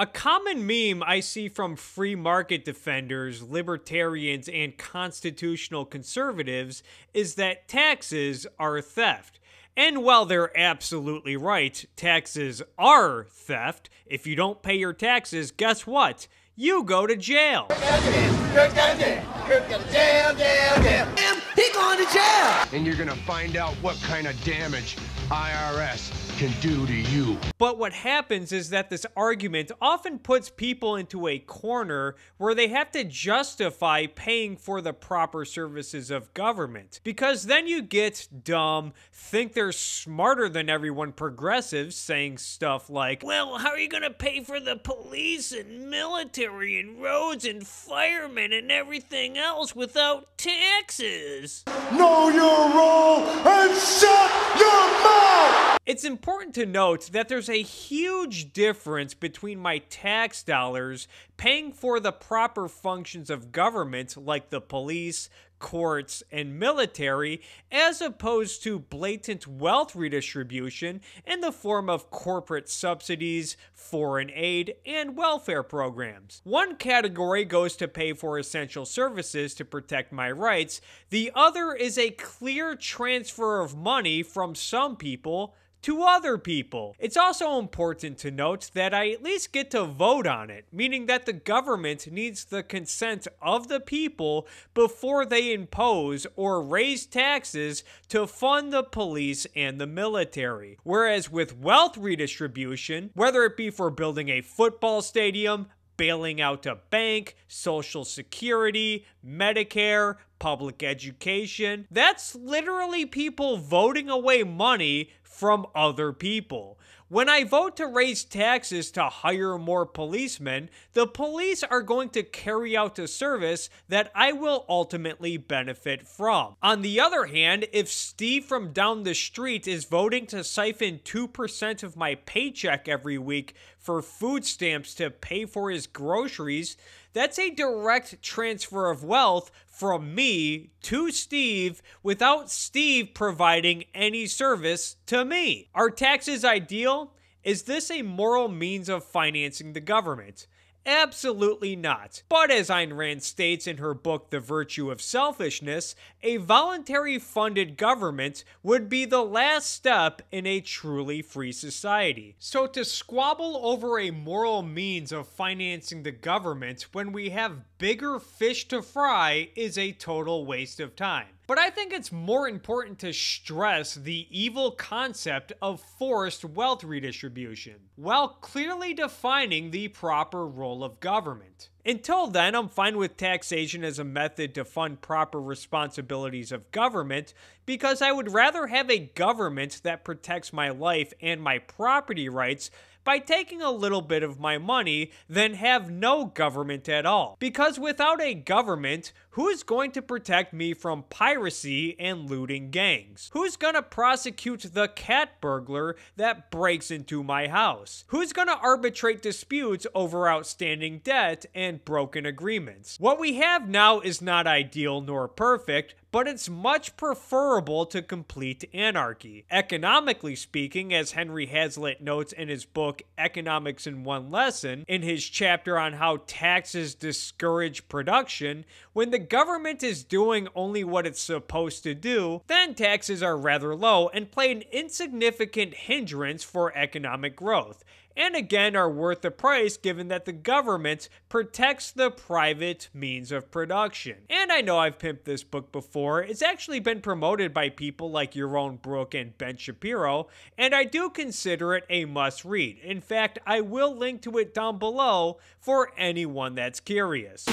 A common meme I see from free market defenders, libertarians, and constitutional conservatives is that taxes are theft. And while they're absolutely right, taxes are theft. If you don't pay your taxes, guess what? You go to jail. He going to jail. And you're gonna find out what kind of damage IRS can do to you. But what happens is that this argument often puts people into a corner where they have to justify paying for the proper services of government. Because then you get dumb, think they're smarter than everyone progressives saying stuff like, well, how are you going to pay for the police and military and roads and firemen and everything else without taxes? Know your role and shut your mouth! It's important to note that there's a huge difference between my tax dollars paying for the proper functions of government, like the police, courts, and military, as opposed to blatant wealth redistribution in the form of corporate subsidies, foreign aid, and welfare programs. One category goes to pay for essential services to protect my rights, the other is a clear transfer of money from some people to other people. It's also important to note that I at least get to vote on it, meaning that the government needs the consent of the people before they impose or raise taxes to fund the police and the military. Whereas with wealth redistribution, whether it be for building a football stadium, bailing out a bank, Social Security, Medicare, public education. That's literally people voting away money from other people. When I vote to raise taxes to hire more policemen, the police are going to carry out a service that I will ultimately benefit from. On the other hand, if Steve from down the street is voting to siphon 2% of my paycheck every week for food stamps to pay for his groceries, that's a direct transfer of wealth from me to Steve without Steve providing any service to me. Are taxes ideal? Is this a moral means of financing the government? Absolutely not. But as Ayn Rand states in her book The Virtue of Selfishness, a voluntary funded government would be the last step in a truly free society. So to squabble over a moral means of financing the government when we have bigger fish to fry is a total waste of time. But I think it's more important to stress the evil concept of forced wealth redistribution, while clearly defining the proper role of government. Until then, I'm fine with taxation as a method to fund proper responsibilities of government because I would rather have a government that protects my life and my property rights by taking a little bit of my money than have no government at all. Because without a government, who is going to protect me from piracy and looting gangs? Who's gonna prosecute the cat burglar that breaks into my house? Who's gonna arbitrate disputes over outstanding debt and broken agreements? What we have now is not ideal nor perfect, but it's much preferable to complete anarchy. Economically speaking, as Henry Hazlitt notes in his book Economics in One Lesson, in his chapter on how taxes discourage production, when the government is doing only what it's supposed to do, then taxes are rather low and play an insignificant hindrance for economic growth and again are worth the price given that the government protects the private means of production. And I know I've pimped this book before, it's actually been promoted by people like Yaron Brook and Ben Shapiro, and I do consider it a must read. In fact, I will link to it down below for anyone that's curious.